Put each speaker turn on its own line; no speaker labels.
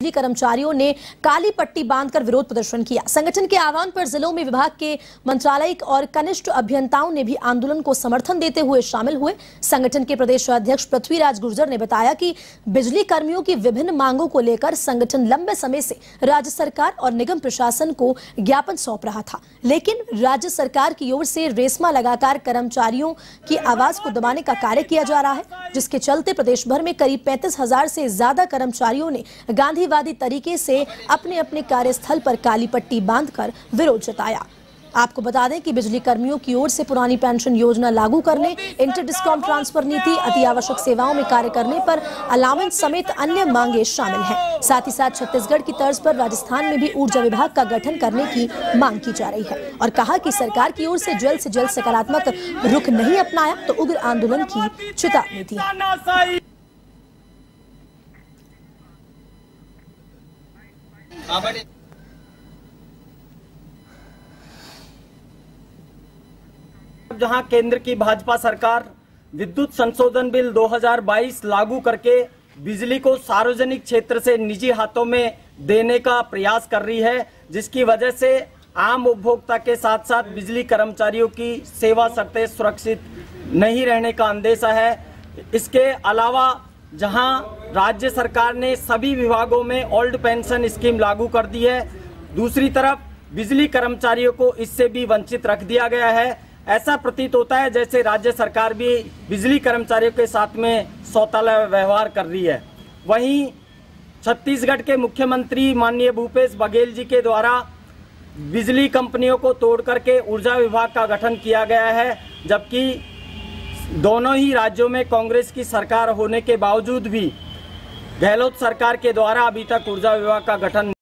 बिजली कर्मचारियों ने काली पट्टी बांधकर विरोध प्रदर्शन किया। संगठन के आह्वान पर जिलों में विभाग के मंत्रालयिक और कनिष्ठ अभियंताओं ने भी आंदोलन को समर्थन देते हुए शामिल हुए। संगठन के प्रदेश अध्यक्ष पृथ्वीराज गुर्जर ने बताया कि बिजली कर्मियों की विभिन्न मांगों को लेकर संगठन लंबे समय से राज्य सरकार और निगम प्रशासन को ज्ञापन सौंप रहा था। लेकिन राज्य सरकार की ओर से रेशमा लगाकर कर्मचारियों की आवाज़ को दबाने का कार्य किया जा रहा है, जिसके चलते प्रदेश भर में करीब पैंतीस से ज़्यादा कर्मचारियों ने गांधीवादी तरीके से अपने अपने कार्यस्थल पर काली पट्टी बांधकर विरोध जताया। आपको बता दें कि बिजली कर्मियों की ओर से पुरानी पेंशन योजना लागू करने, इंटर डिस्कॉम ट्रांसफ़र नीति, अति आवश्यक सेवाओं में कार्य करने पर अलावेंस समेत अन्य मांगे शामिल हैं। साथ ही साथ छत्तीसगढ़ की तर्ज पर राजस्थान में भी ऊर्जा विभाग का गठन करने की मांग की जा रही है और कहा कि सरकार की ओर से जल्द से जल्द सकारात्मक रुख नहीं अपनाया तो उग्र आंदोलन की चेतावनी दी
जहाँ केंद्र की भाजपा सरकार विद्युत संशोधन बिल 2022 लागू करके बिजली को सार्वजनिक क्षेत्र से निजी हाथों में देने का प्रयास कर रही है, जिसकी वजह से आम उपभोक्ता के साथ साथ बिजली कर्मचारियों की सेवा शर्तें सुरक्षित नहीं रहने का अंदेशा है। इसके अलावा जहाँ राज्य सरकार ने सभी विभागों में ओल्ड पेंशन स्कीम लागू कर दी है। दूसरी तरफ़, बिजली कर्मचारियों को इससे भी वंचित रख दिया गया है। ऐसा प्रतीत होता है जैसे राज्य सरकार भी बिजली कर्मचारियों के साथ में सौताला व्यवहार कर रही है। वहीं छत्तीसगढ़ के मुख्यमंत्री माननीय भूपेश बघेल जी के द्वारा बिजली कंपनियों को तोड़ करके ऊर्जा विभाग का गठन किया गया है, जबकि दोनों ही राज्यों में कांग्रेस की सरकार होने के बावजूद भी गहलोत सरकार के द्वारा अभी तक ऊर्जा विभाग का गठन